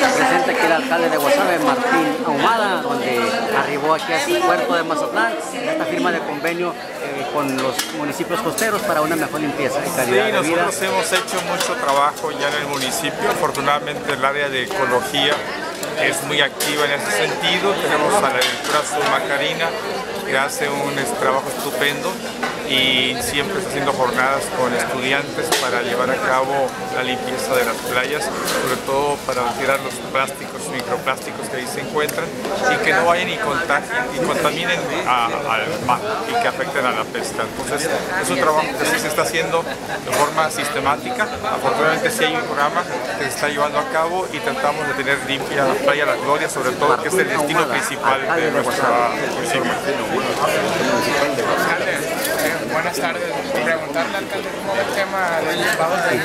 presente aquí el alcalde de Guasave, Martín Ahumada, donde arribó aquí a este puerto de Mazatlán, esta firma de convenio eh, con los municipios costeros para una mejor limpieza y calidad sí, de vida. nosotros hemos hecho mucho trabajo ya en el municipio, afortunadamente el área de ecología es muy activa en ese sentido, tenemos a la directora Su Macarina que hace un trabajo estupendo y siempre está haciendo jornadas con estudiantes para llevar a cabo la limpieza de las playas, sobre todo para retirar los plásticos, microplásticos que ahí se encuentran y que no vayan y contaminen al mar y que afecten a la pesca. Entonces es un trabajo que se está haciendo de forma sistemática. Afortunadamente sí hay un programa que se está llevando a cabo y tratamos de tener limpia la playa La Gloria, sobre todo que es el destino principal de nuestra municipio. Alcalde, eh, buenas tardes. Preguntarle, alcalde, cómo el tema de los pagos de